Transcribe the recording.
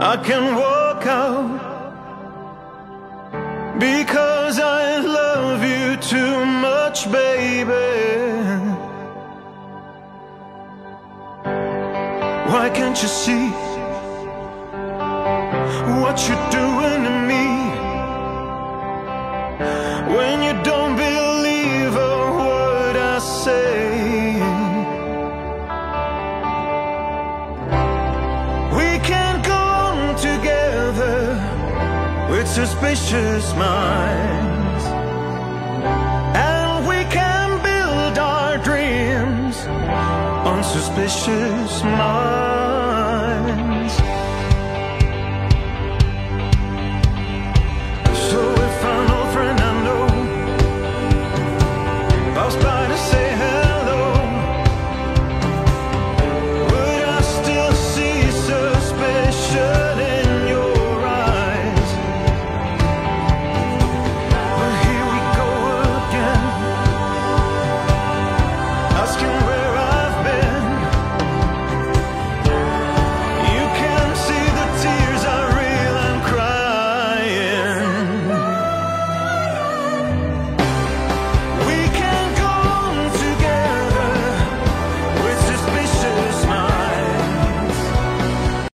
I can walk out because I love you too much, baby. Why can't you see what you're doing suspicious minds, and we can build our dreams on suspicious minds.